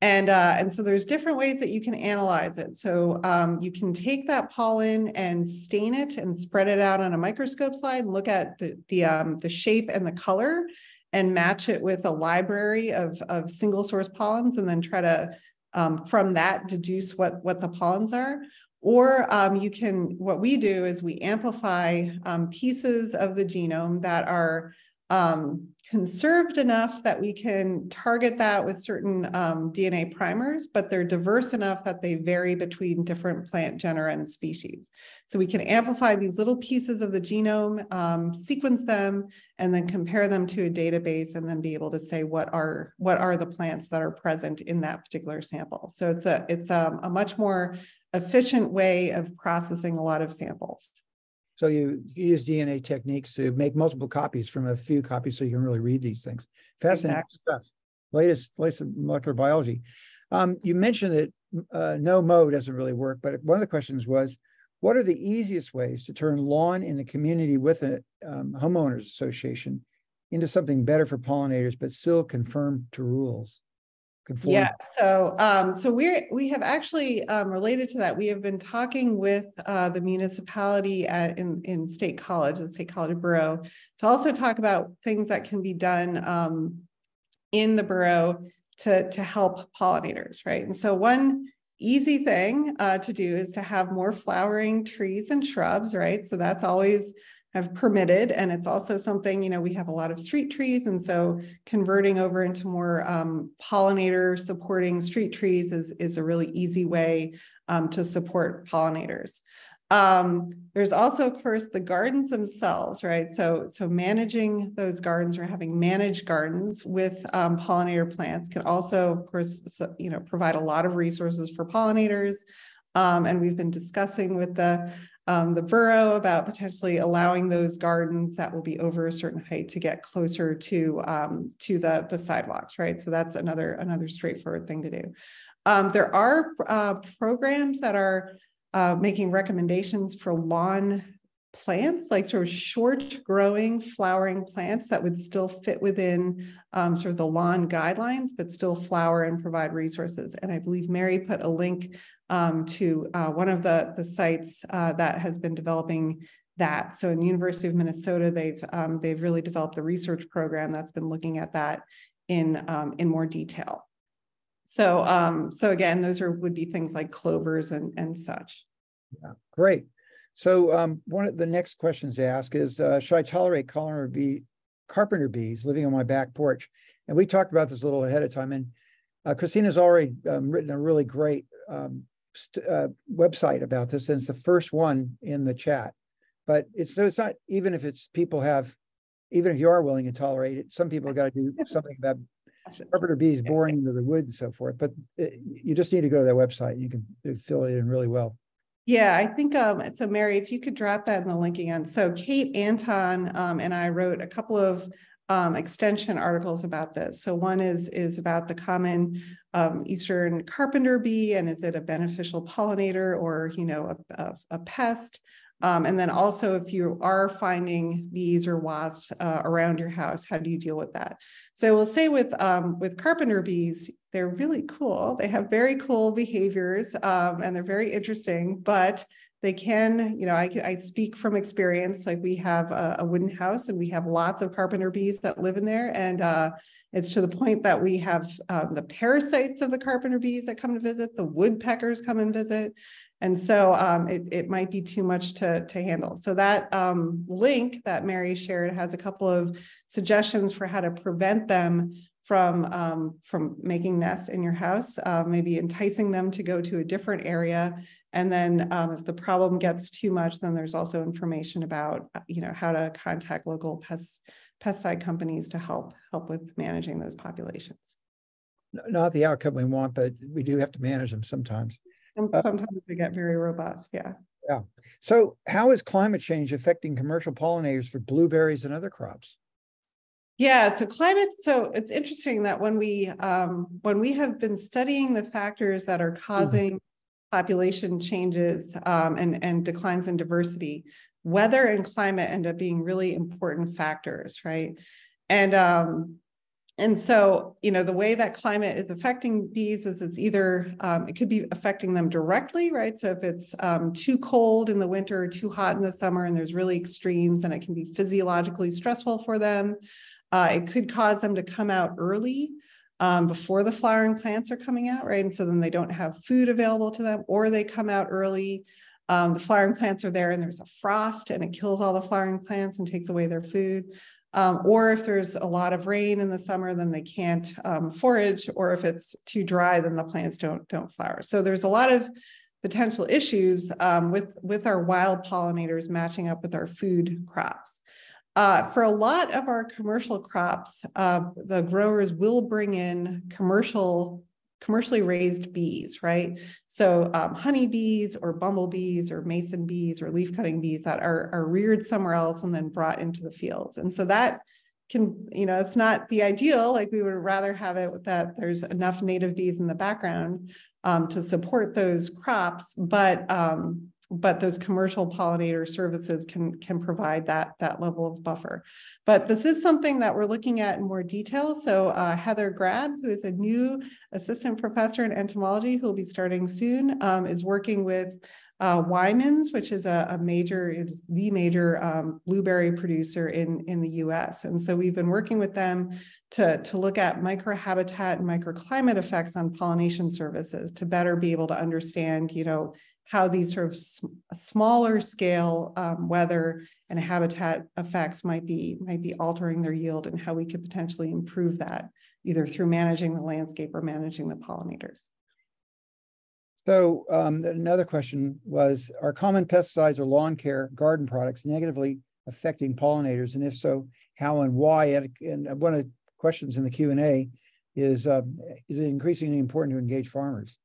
Speaker 2: And, uh, and so there's different ways that you can analyze it. So um, you can take that pollen and stain it and spread it out on a microscope slide and look at the, the, um, the shape and the color and match it with a library of, of single source pollens and then try to, um, from that, deduce what, what the pollens are. Or um, you can, what we do is we amplify um, pieces of the genome that are um, conserved enough that we can target that with certain um, DNA primers, but they're diverse enough that they vary between different plant genera and species. So we can amplify these little pieces of the genome, um, sequence them, and then compare them to a database and then be able to say what are what are the plants that are present in that particular sample. So it's a it's a, um, a much more efficient way of processing a lot of samples.
Speaker 1: So you use DNA techniques to make multiple copies from a few copies so you can really read these things. Fascinating stuff. Latest, latest molecular biology. Um, you mentioned that uh, No Mow doesn't really work, but one of the questions was, what are the easiest ways to turn lawn in the community with a um, homeowners association into something better for pollinators, but still conform to rules?
Speaker 2: Conform? Yeah, so um, so we we have actually um, related to that. We have been talking with uh, the municipality at, in in State College, the State College Borough, to also talk about things that can be done um, in the borough to to help pollinators, right? And so one easy thing uh, to do is to have more flowering trees and shrubs, right? So that's always have permitted. And it's also something, you know, we have a lot of street trees. And so converting over into more um, pollinator supporting street trees is, is a really easy way um, to support pollinators. Um, there's also, of course, the gardens themselves, right? So, so managing those gardens or having managed gardens with um, pollinator plants can also, of course, so, you know, provide a lot of resources for pollinators. Um, and we've been discussing with the um, the borough about potentially allowing those gardens that will be over a certain height to get closer to um, to the the sidewalks, right? So that's another another straightforward thing to do. Um, there are uh, programs that are uh, making recommendations for lawn plants, like sort of short growing flowering plants that would still fit within um, sort of the lawn guidelines, but still flower and provide resources. And I believe Mary put a link um, to uh, one of the, the sites uh, that has been developing that. So in University of Minnesota, they've um, they've really developed a research program that's been looking at that in um, in more detail. So um, so again, those are would be things like clovers and and such.
Speaker 1: Yeah, great. So um, one of the next questions to ask is, uh, should I tolerate carpenter bee, carpenter bees living on my back porch? And we talked about this a little ahead of time. And uh, Christina's already um, written a really great um, uh, website about this, and it's the first one in the chat. But it's so it's not even if it's people have, even if you are willing to tolerate it, some people got to do *laughs* something about carpenter bees boring into the wood and so forth. But it, you just need to go to their website. You can fill it in really well.
Speaker 2: Yeah, I think um, so. Mary, if you could drop that in the link again. So Kate Anton um, and I wrote a couple of um, extension articles about this. So one is is about the common um, eastern carpenter bee and is it a beneficial pollinator or you know a, a, a pest? Um, and then also, if you are finding bees or wasps uh, around your house, how do you deal with that? So we'll say with um, with carpenter bees, they're really cool. They have very cool behaviors um, and they're very interesting, but they can, you know, I, I speak from experience, like we have a, a, wooden house and we have lots of carpenter bees that live in there. And uh, it's to the point that we have um, the parasites of the carpenter bees that come to visit, the woodpeckers come and visit. And so um, it, it might be too much to, to handle. So that um, link that Mary shared has a couple of suggestions for how to prevent them from um, from making nests in your house, uh, maybe enticing them to go to a different area. And then um, if the problem gets too much, then there's also information about, uh, you know, how to contact local pest, pesticide companies to help help with managing those populations.
Speaker 1: Not the outcome we want, but we do have to manage them sometimes.
Speaker 2: Uh, sometimes uh, they get very robust, yeah.
Speaker 1: Yeah. So how is climate change affecting commercial pollinators for blueberries and other crops?
Speaker 2: Yeah, so climate, so it's interesting that when we um, when we have been studying the factors that are mm-hmm. causing mm -hmm. population changes um, and, and declines in diversity, weather and climate end up being really important factors, right? And um, and so, you know, the way that climate is affecting bees is it's either, um, it could be affecting them directly, right? So if it's um, too cold in the winter, or too hot in the summer, and there's really extremes, then it can be physiologically stressful for them. Uh, it could cause them to come out early um, before the flowering plants are coming out, right? And so then they don't have food available to them, or they come out early. Um, the flowering plants are there and there's a frost and it kills all the flowering plants and takes away their food. Um, or if there's a lot of rain in the summer, then they can't um, forage, or if it's too dry, then the plants don't, don't flower. So there's a lot of potential issues um, with, with our wild pollinators matching up with our food crops. Uh, for a lot of our commercial crops, uh, the growers will bring in commercial, commercially raised bees, right? So um, honeybees or bumblebees or mason bees or leaf cutting bees that are, are reared somewhere else and then brought into the fields. And so that can, you know, it's not the ideal, like we would rather have it that there's enough native bees in the background um, to support those crops, but um, but those commercial pollinator services can can provide that that level of buffer. But this is something that we're looking at in more detail. So uh, Heather Grab, who is a new assistant professor in entomology, who will be starting soon, um, is working with uh, Wyman's, which is a, a major, is the major um, blueberry producer in, in the US. And so we've been working with them to, to look at microhabitat and microclimate effects on pollination services to better be able to understand, you know, how these sort of smaller scale um, weather and habitat effects might be might be altering their yield and how we could potentially improve that either through managing the landscape or managing the pollinators.
Speaker 1: So um, another question was, are common pesticides or lawn care garden products negatively affecting pollinators? And if so, how and why? And one of the questions in the Q&A is, uh, is it increasingly important to engage farmers?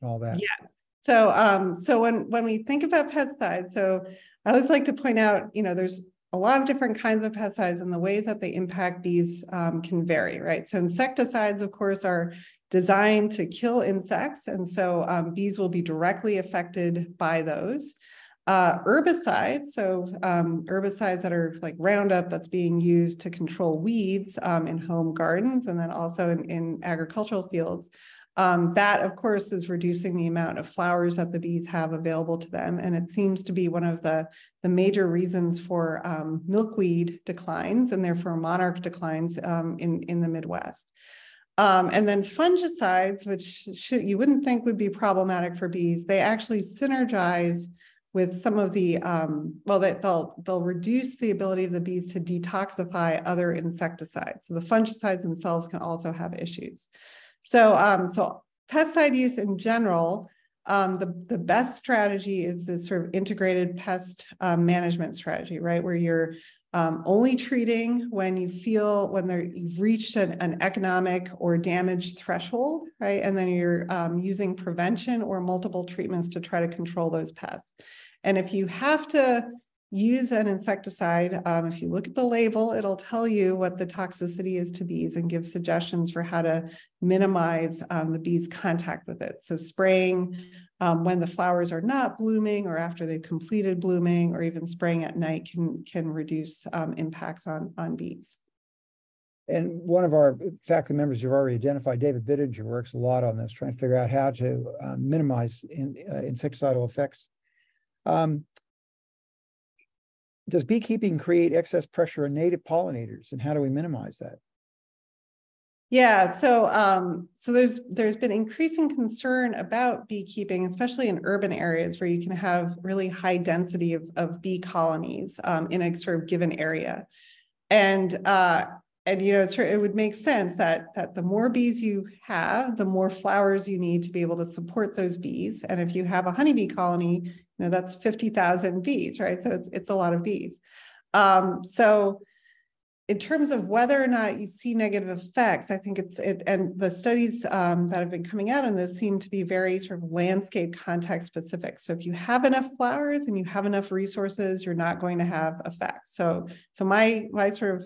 Speaker 1: and All that.
Speaker 2: Yes. So, um, so when when we think about pesticides, so I always like to point out, you know, there's a lot of different kinds of pesticides, and the ways that they impact bees um, can vary, right? So, insecticides, of course, are designed to kill insects, and so um, bees will be directly affected by those. Uh, herbicides, so um, herbicides that are like Roundup that's being used to control weeds um, in home gardens and then also in, in agricultural fields, um, that, of course, is reducing the amount of flowers that the bees have available to them. And it seems to be one of the, the major reasons for um, milkweed declines and therefore monarch declines um, in, in the Midwest. Um, and then fungicides, which should, you wouldn't think would be problematic for bees, they actually synergize with some of the um, well they'll they'll reduce the ability of the bees to detoxify other insecticides so the fungicides themselves can also have issues so, um, so pesticide use in general, um, the, the best strategy is this sort of integrated pest um, management strategy, right? Where you're um, only treating when you feel when there, you've reached an, an, economic or damage threshold, right? And then you're um, using prevention or multiple treatments to try to control those pests. And if you have to use an insecticide. Um, if you look at the label, it'll tell you what the toxicity is to bees and give suggestions for how to minimize um, the bees' contact with it. So spraying um, when the flowers are not blooming or after they've completed blooming or even spraying at night can, can reduce um, impacts on, on bees.
Speaker 1: And one of our faculty members you've already identified, David Biddinger, works a lot on this, trying to figure out how to uh, minimize in, uh, insecticidal effects Um, does beekeeping create excess pressure on native pollinators and how do we minimize that?
Speaker 2: Yeah, so um, so there's there's been increasing concern about beekeeping, especially in urban areas where you can have really high density of, of bee colonies um, in a sort of given area. And uh, and you know it would make sense that that the more bees you have, the more flowers you need to be able to support those bees. And if you have a honeybee colony, you know that's fifty thousand bees, right? So it's it's a lot of bees. Um, so in terms of whether or not you see negative effects, I think it's it, and the studies um, that have been coming out on this seem to be very sort of landscape context specific. So if you have enough flowers and you have enough resources, you're not going to have effects. So so my my sort of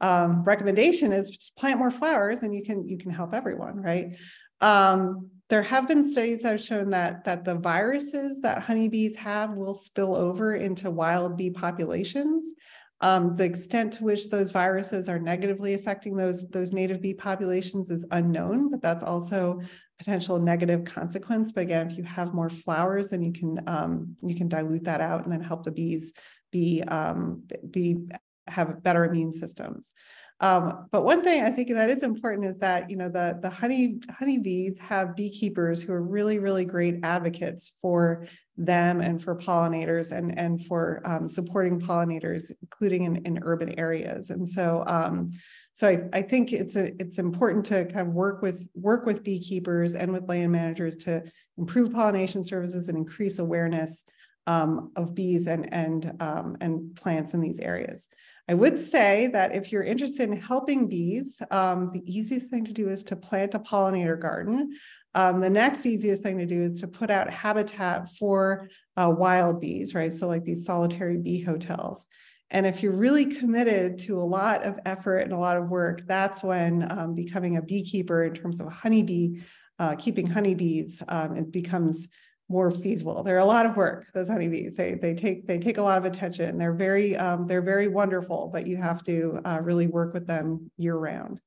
Speaker 2: um, recommendation is just plant more flowers and you can you can help everyone, right? Um, there have been studies that have shown that that the viruses that honeybees have will spill over into wild bee populations. Um, the extent to which those viruses are negatively affecting those, those native bee populations is unknown, but that's also potential negative consequence. But again, if you have more flowers, then you can um, you can dilute that out and then help the bees be um, be have better immune systems. Um, but one thing I think that is important is that you know the the honey honeybees have beekeepers who are really really great advocates for them and for pollinators and and for um, supporting pollinators, including in, in urban areas. And so um, so I, I think it's a it's important to kind of work with work with beekeepers and with land managers to improve pollination services and increase awareness um, of bees and and um, and plants in these areas. I would say that if you're interested in helping bees, um, the easiest thing to do is to plant a pollinator garden. Um, the next easiest thing to do is to put out habitat for uh, wild bees, right? So like these solitary bee hotels. And if you're really committed to a lot of effort and a lot of work, that's when um, becoming a beekeeper in terms of honeybee, uh, keeping honeybees, um, it becomes more feasible. They're a lot of work. Those honeybees, they they take they take a lot of attention. They're very um, they're very wonderful, but you have to uh, really work with them year round.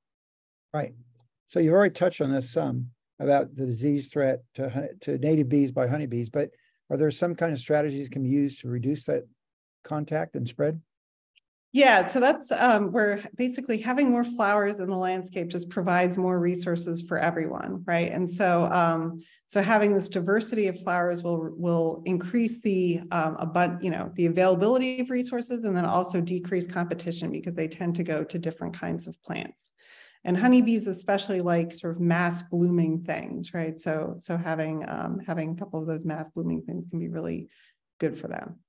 Speaker 1: Right. So you've already touched on this some about the disease threat to to native bees by honeybees, but are there some kind of strategies can be used to reduce that contact and spread?
Speaker 2: Yeah, so that's um, where basically having more flowers in the landscape just provides more resources for everyone, right? And so, um, so having this diversity of flowers will will increase the um, abund- you know, the availability of resources, and then also decrease competition because they tend to go to different kinds of plants. And honeybees, especially like sort of mass blooming things, right? So, so having um, having a couple of those mass blooming things can be really good for them.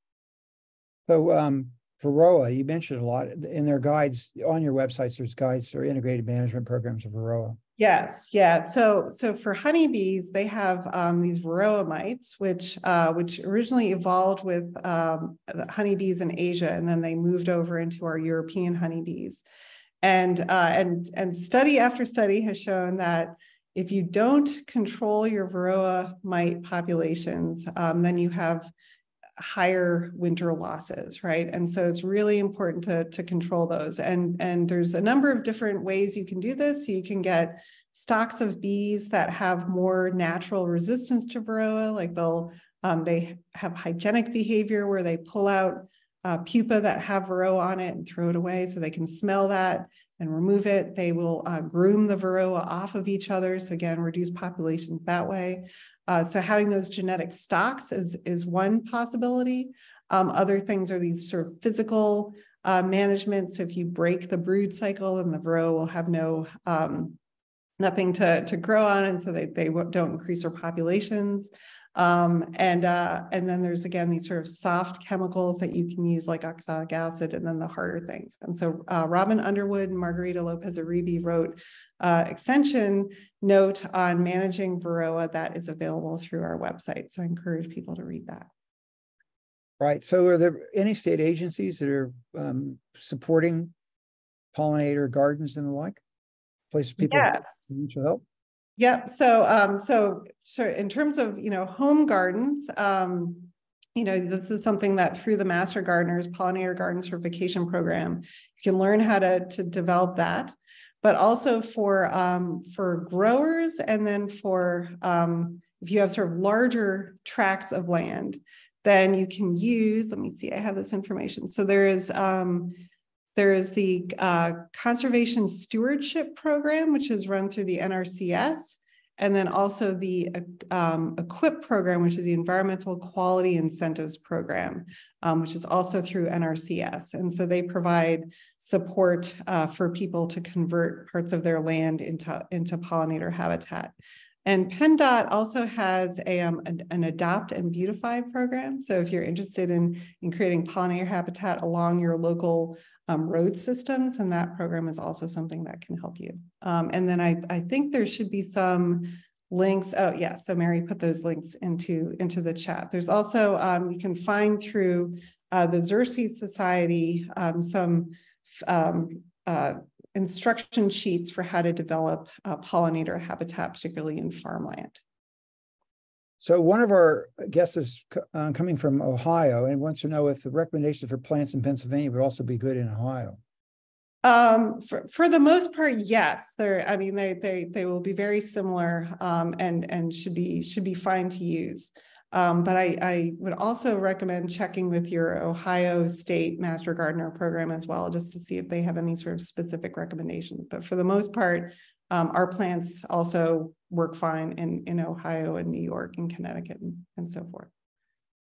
Speaker 1: So, um, Varroa, you mentioned a lot in their guides on your websites. There's guides or integrated management programs of Varroa.
Speaker 2: Yes, yeah. So, so for honeybees, they have um, these Varroa mites, which uh, which originally evolved with um, honeybees in Asia, and then they moved over into our European honeybees. And uh, and and study after study has shown that if you don't control your Varroa mite populations, um, then you have higher winter losses, right? And so it's really important to, to control those. And, and there's a number of different ways you can do this. So You can get stocks of bees that have more natural resistance to Varroa, like they'll um, they have hygienic behavior where they pull out uh, pupa that have Varroa on it and throw it away so they can smell that and remove it. They will uh, groom the Varroa off of each other. So again, reduce populations that way. Uh, so having those genetic stocks is, is one possibility. Um, other things are these sort of physical uh, management. So if you break the brood cycle, then the Varroa will have no um, nothing to, to grow on, and so they, they don't increase their populations. Um, and uh, and then there's again these sort of soft chemicals that you can use like oxalic acid, and then the harder things. And so uh, Robin Underwood and Margarita Lopez Uribe wrote uh, extension note on managing Varroa that is available through our website. So I encourage people to read that.
Speaker 1: Right. So are there any state agencies that are um, supporting pollinator gardens and the like? Places people
Speaker 2: yes.
Speaker 1: need help?
Speaker 2: Yep. So, um, so, so in terms of, you know, home gardens, um, you know, this is something that through the Master Gardeners Pollinator Garden Certification Program, you can learn how to, to develop that but also for um, for growers and then for um, if you have sort of larger tracts of land, then you can use, let me see, I have this information. So there is um, there is the uh, Conservation Stewardship Program, which is run through the NRCS, and then also the um, EQIP program, which is the Environmental Quality Incentives Program, um, which is also through NRCS. And so they provide support uh, for people to convert parts of their land into, into pollinator habitat. And PennDOT also has a, um, an, an, adopt and beautify program. So if you're interested in, in creating pollinator habitat along your local um, road systems, and that program is also something that can help you. Um, and then I, I think there should be some links. Oh yeah, so Mary put those links into, into the chat. There's also, um, you can find through uh, the Xerces Society um, some um, uh, instruction sheets for how to develop uh, pollinator habitat, particularly in farmland.
Speaker 1: So one of our guests is uh, coming from Ohio and wants to know if the recommendations for plants in Pennsylvania would also be good in Ohio.
Speaker 2: Um, for, for the most part, yes. They're, I mean, they they they will be very similar um, and and should be should be fine to use. Um, but I, I would also recommend checking with your Ohio State Master Gardener program as well, just to see if they have any sort of specific recommendations. But for the most part, um, our plants also work fine in, in Ohio and New York and Connecticut and, and so forth.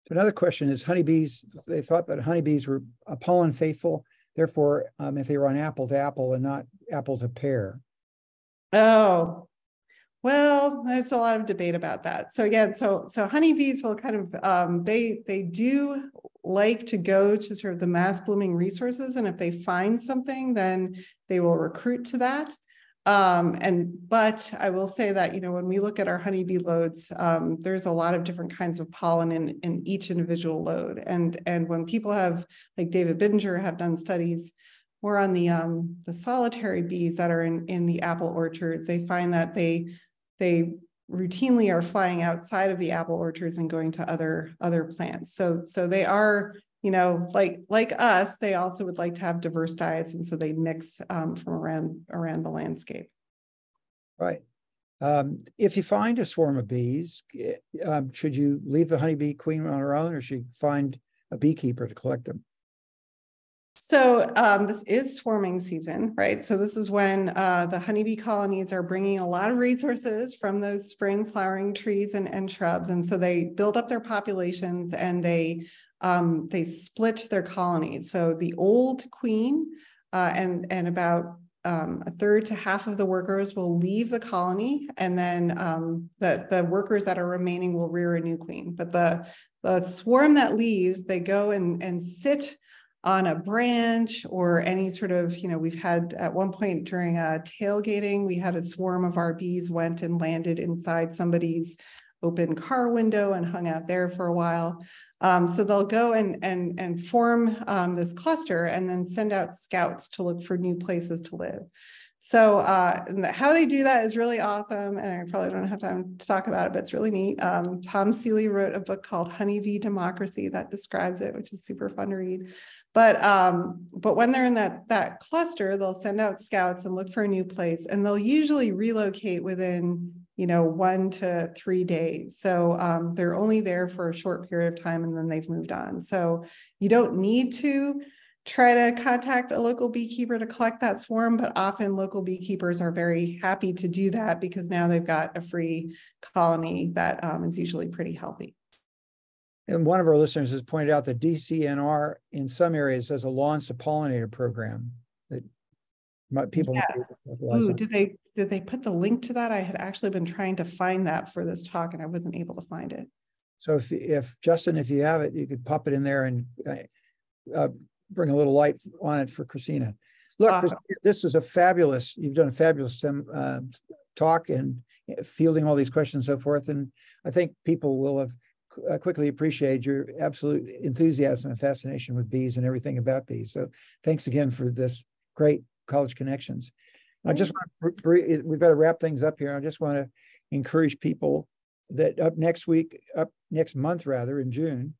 Speaker 1: So another question is honeybees, they thought that honeybees were a pollen faithful. Therefore, um, if they were on apple to apple and not apple to pear.
Speaker 2: Oh, well, there's a lot of debate about that. So again, so so honeybees will kind of um, they they do like to go to sort of the mass blooming resources, and if they find something, then they will recruit to that. Um, and but I will say that you know when we look at our honeybee loads, um, there's a lot of different kinds of pollen in in each individual load, and and when people have like David Biddinger have done studies more on the um, the solitary bees that are in in the apple orchards, they find that they they routinely are flying outside of the apple orchards and going to other other plants. So so they are you know like like us they also would like to have diverse diets and so they mix um, from around around the landscape.
Speaker 1: Right. Um, if you find a swarm of bees, um, should you leave the honeybee queen on her own, or should you find a beekeeper to collect them?
Speaker 2: So um, this is swarming season, right? So this is when uh, the honeybee colonies are bringing a lot of resources from those spring flowering trees and, and shrubs. And so they build up their populations and they um, they split their colonies. So the old queen uh, and, and about um, a third to half of the workers will leave the colony and then um, the, the workers that are remaining will rear a new queen. But the, the swarm that leaves, they go and, and sit on a branch or any sort of, you know, we've had at one point during a tailgating, we had a swarm of our bees went and landed inside somebody's open car window and hung out there for a while. Um, so they'll go and and and form um, this cluster and then send out scouts to look for new places to live. So uh, how they do that is really awesome, and I probably don't have time to talk about it, but it's really neat. Um, Tom Seeley wrote a book called Honeybee Democracy that describes it, which is super fun to read. But um, but when they're in that that cluster, they'll send out scouts and look for a new place, and they'll usually relocate within you know one to three days. So um, they're only there for a short period of time, and then they've moved on. So you don't need to try to contact a local beekeeper to collect that swarm, but often local beekeepers are very happy to do that because now they've got a free colony that um, is usually pretty healthy.
Speaker 1: And one of our listeners has pointed out that DCNR in some areas has a launch to pollinator program people.
Speaker 2: Yes. Ooh, did they did they put the link to that? I had actually been trying to find that for this talk and I wasn't able to find it.
Speaker 1: So if if Justin, if you have it, you could pop it in there and uh, uh bring a little light on it for Christina. Look, awesome. Christina, this is a fabulous. You've done a fabulous uh, talk and uh, fielding all these questions and so forth, and I think people will have uh, quickly appreciate your absolute enthusiasm and fascination with bees and everything about bees. So thanks again for this great college connections. I just want to, we've got to wrap things up here. I just want to encourage people that up next week, up next month rather in June,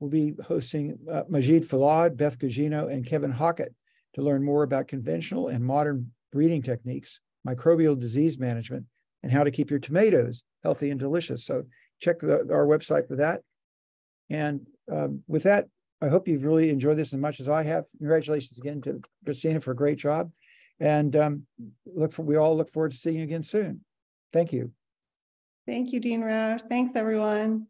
Speaker 1: we'll be hosting uh, Majid Foolad, Beth Gugino, and Kevin Hockett to learn more about conventional and modern breeding techniques, microbial disease management, and how to keep your tomatoes healthy and delicious. So check the, our website for that. And um, with that, I hope you've really enjoyed this as much as I have. Congratulations again to Christina for a great job. And um, look for we all look forward to seeing you again soon. Thank you.
Speaker 2: Thank you, Dean Roush. Thanks, everyone.